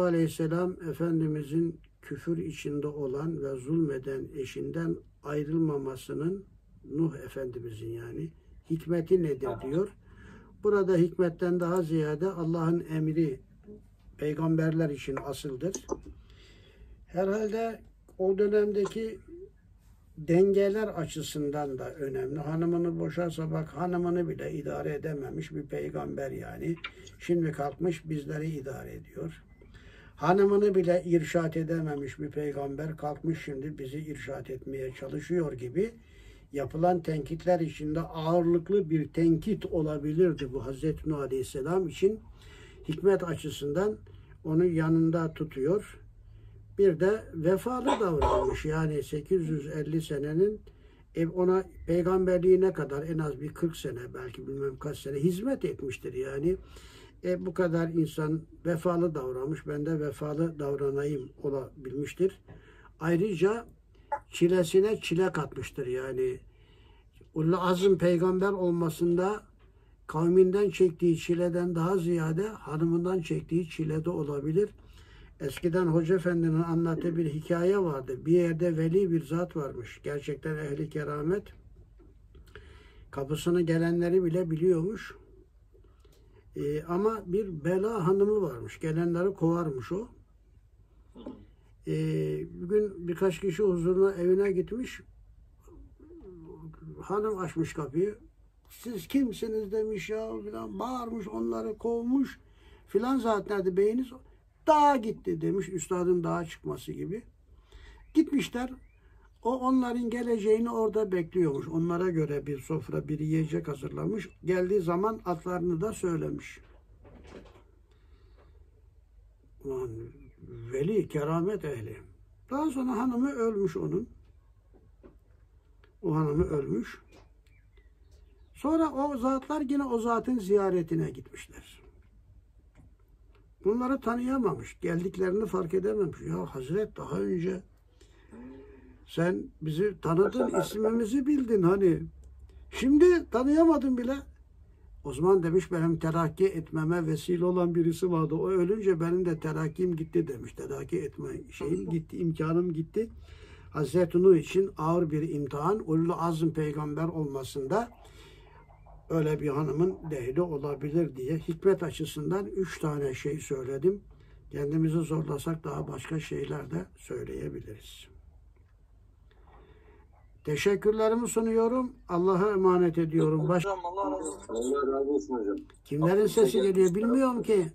Aleyhisselam Efendimizin küfür içinde olan ve zulmeden eşinden ayrılmamasının Nuh Efendimizin yani hikmeti nedir diyor. Burada hikmetten daha ziyade Allah'ın emri peygamberler için asıldır. Herhalde o dönemdeki dengeler açısından da önemli. Hanımını boşarsa bak hanımını bile idare edememiş bir peygamber yani. Şimdi kalkmış bizleri idare ediyor. Hanımını bile irşat edememiş bir peygamber kalkmış şimdi bizi irşat etmeye çalışıyor gibi yapılan tenkitler içinde ağırlıklı bir tenkit olabilirdi bu Hazreti Nuh Aleyhisselam için. Hikmet açısından onu yanında tutuyor. Bir de vefalı davranmış. Yani 850 senenin e, ona peygamberliğine kadar en az bir 40 sene belki bilmem kaç sene hizmet etmiştir yani. E, bu kadar insan vefalı davranmış. Ben de vefalı davranayım olabilmiştir. Ayrıca çilesine çile katmıştır yani. Ulul azım peygamber olmasında kavminden çektiği çileden daha ziyade hanımından çektiği çile de olabilir. Eskiden Hoca Efendi'nin anlattığı bir hikaye vardı. Bir yerde veli bir zat varmış. Gerçekten ehli keramet. Kapısını gelenleri bile biliyormuş. Ee, ama bir bela hanımı varmış. Gelenleri kovarmış o. Ee, bir gün birkaç kişi huzuruna evine gitmiş. Hanım açmış kapıyı. Siz kimsiniz demiş ya filan bağırmış onları kovmuş filan zaten beyiniz dağa gitti demiş üstadın dağa çıkması gibi. Gitmişler o onların geleceğini orada bekliyormuş. Onlara göre bir sofra, bir yiyecek hazırlamış. Geldiği zaman atlarını da söylemiş. Ulan veli, keramet ehli. Daha sonra hanımı ölmüş onun. O hanımı ölmüş. Sonra o zatlar yine o zatın ziyaretine gitmişler. Bunları tanıyamamış. Geldiklerini fark edememiş. Ya Hazret daha önce sen bizi tanıdın, ismimizi bildin hani. Şimdi tanıyamadın bile. O zaman demiş benim terakki etmeme vesile olan birisi vardı. O ölünce benim de terakkim gitti demiş. Terakki etme şeyim gitti, imkanım gitti. Hazreti Nuh için ağır bir imtihan. Ulul azm peygamber olmasında öyle bir hanımın değeri olabilir diye hikmet açısından üç tane şey söyledim. Kendimizi zorlasak daha başka şeyler de söyleyebiliriz. Teşekkürlerimi sunuyorum. Allah'a emanet ediyorum. Baş... Hocam Allah razı olsun. Allah razı olsun hocam. Kimlerin sesi geliyor bilmiyorum ki.